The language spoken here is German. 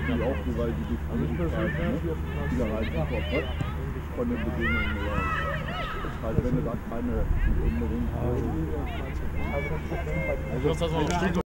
die auch so, weil die Geschwindigkeit, ne, die der Reifenkorb hat, ne, von den Bedingungen her. Also wenn du da keine unbedingt hast. Also das war